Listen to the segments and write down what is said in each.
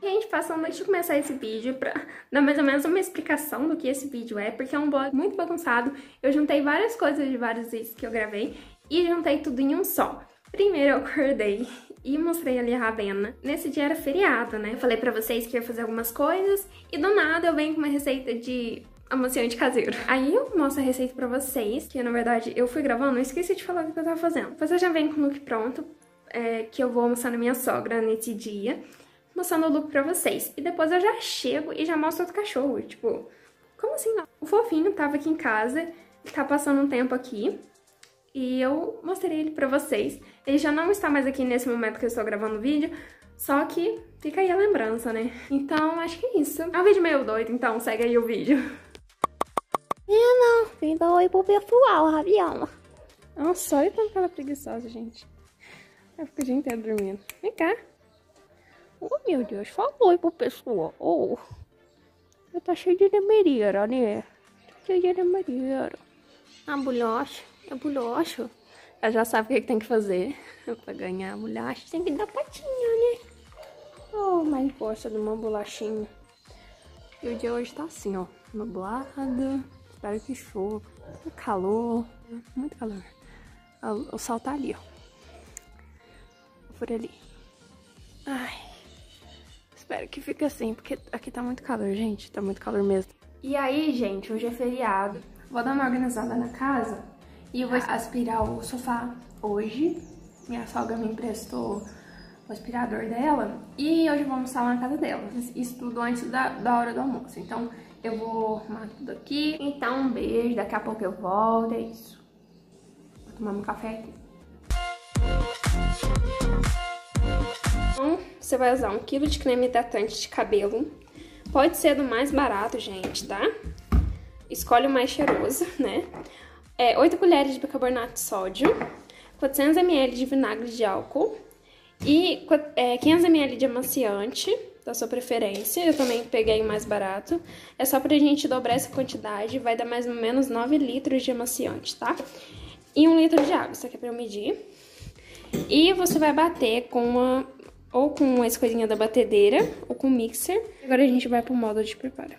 Gente, passando antes de começar esse vídeo pra dar mais ou menos uma explicação do que esse vídeo é, porque é um blog muito bagunçado. Eu juntei várias coisas de vários vídeos que eu gravei e juntei tudo em um só. Primeiro eu acordei e mostrei ali a Ravena. Nesse dia era feriado, né? Eu falei pra vocês que ia fazer algumas coisas e do nada eu venho com uma receita de amaciante caseiro. Aí eu mostro a receita pra vocês, que na verdade eu fui gravando, eu esqueci de falar o que eu tava fazendo. Você já vem com o look pronto, é, que eu vou almoçar na minha sogra nesse dia mostrando o look pra vocês. E depois eu já chego e já mostro outro cachorro, tipo... Como assim não? O fofinho tava aqui em casa, tá passando um tempo aqui. E eu mostrei ele pra vocês. Ele já não está mais aqui nesse momento que eu estou gravando o vídeo, só que fica aí a lembrança, né? Então, acho que é isso. É um vídeo meio doido, então segue aí o vídeo. É, não. Vem dar oi pro pessoal, Ravião. Nossa, olha como ela é preguiçosa, gente. Ela fica o dia inteiro dormindo. Vem cá. Oh, meu Deus, fala oi pro pessoal. Oh, tá cheio de demerira, né? Tá cheio de demerira. A bolacha, a bolacha. Ela já sabe o que, que tem que fazer pra ganhar a bolacha. Tem que dar patinha, né? Oh, mas gosta de uma bolachinha. E o dia hoje tá assim, ó. Nublado. Espero que chova. Calor. Muito calor. O sol tá ali, ó. Por ali. Espero que fique assim, porque aqui tá muito calor, gente. Tá muito calor mesmo. E aí, gente, hoje é feriado. Vou dar uma organizada na casa e vou aspirar o sofá hoje. Minha sogra me emprestou o aspirador dela e hoje eu vou almoçar lá na casa dela. Isso tudo antes da, da hora do almoço. Então eu vou arrumar tudo aqui. Então um beijo, daqui a pouco eu volto. É isso. Vou tomar um café aqui. Você vai usar um quilo de creme hidratante de cabelo. Pode ser do mais barato, gente, tá? Escolhe o mais cheiroso, né? É, 8 colheres de bicarbonato de sódio, 400 ml de vinagre de álcool e é, 500 ml de amaciante, da sua preferência. Eu também peguei o mais barato. É só pra gente dobrar essa quantidade, vai dar mais ou menos 9 litros de amaciante, tá? E 1 litro de água, isso aqui é pra eu medir. E você vai bater com uma ou com a coisinha da batedeira, ou com mixer. Agora a gente vai pro modo de preparo.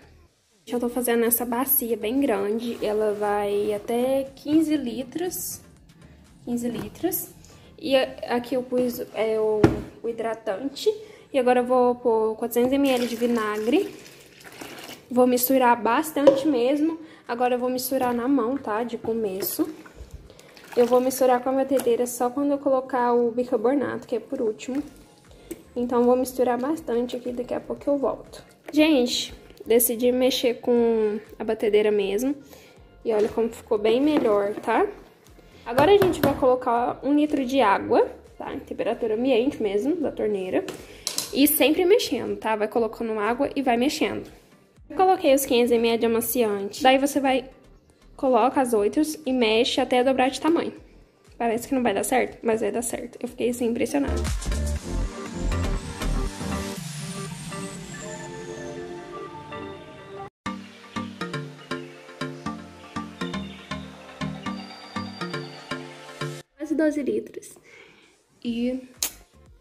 Eu tô fazendo essa bacia bem grande, ela vai até 15 litros, 15 litros. E aqui eu pus é, o, o hidratante, e agora eu vou pôr 400 ml de vinagre. Vou misturar bastante mesmo, agora eu vou misturar na mão, tá, de começo. Eu vou misturar com a batedeira só quando eu colocar o bicarbonato, que é por último. Então, vou misturar bastante aqui, daqui a pouco eu volto. Gente, decidi mexer com a batedeira mesmo. E olha como ficou bem melhor, tá? Agora a gente vai colocar um litro de água, tá? Em temperatura ambiente mesmo, da torneira. E sempre mexendo, tá? Vai colocando água e vai mexendo. Eu coloquei os 500 ml de amaciante. Daí você vai, coloca as outras e mexe até dobrar de tamanho. Parece que não vai dar certo, mas vai dar certo. Eu fiquei assim impressionada. 12 litros. E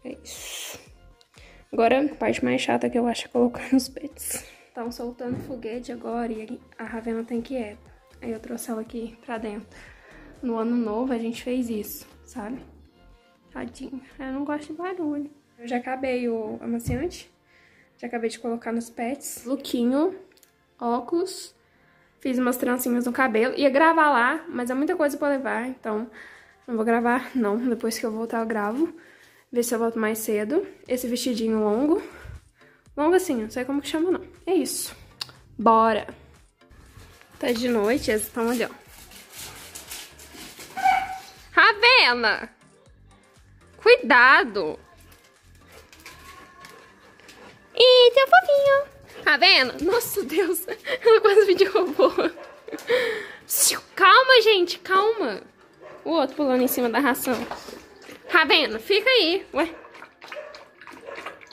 é isso. Agora, a parte mais chata que eu acho é colocar nos pets. Estão soltando foguete agora e a Ravena tem que ir. Aí eu trouxe ela aqui pra dentro. No ano novo a gente fez isso, sabe? Tadinho. Eu não gosto de barulho. Eu já acabei o amaciante. Já acabei de colocar nos pets. Lookinho, óculos. Fiz umas trancinhas no cabelo. Ia gravar lá, mas é muita coisa pra levar, então não vou gravar, não. Depois que eu voltar eu gravo. Ver se eu volto mais cedo. Esse vestidinho longo. Longo assim, não sei como que chama não. É isso. Bora! Tá de noite, eles estão ali, ó. Ravena! Cuidado! Ih, seu fofinho! Ravena! Nossa, Deus! Ela quase me derrubou. Calma, gente, calma! O outro pulando em cima da ração. Ravena, fica aí. Ué.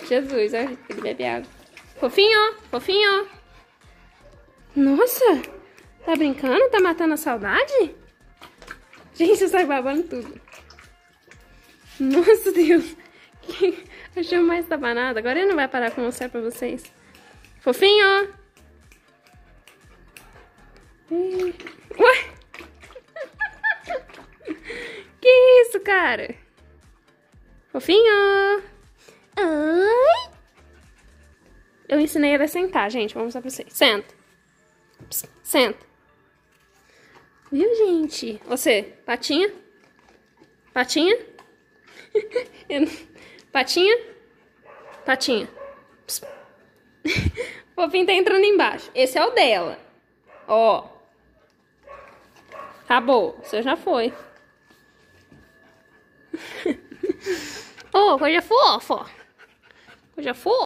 Jesus, olha, ele bebe água. Fofinho, fofinho. Nossa, tá brincando? Tá matando a saudade? Gente, você sai babando tudo. Nossa, Deus. Cachorro mais tabanado. Agora ele não vai parar com mostrar pra vocês. Fofinho! Ué? Isso, cara? Fofinho! Ai! Eu ensinei ele a sentar, gente. Vou mostrar pra vocês. Senta. Psst, senta. Viu, gente? Você, patinha? Patinha? patinha? Patinha. Psst. O fofinho tá entrando embaixo. Esse é o dela. Ó. Acabou. O seu já foi. oh, coisa fofa. Coisa fofa.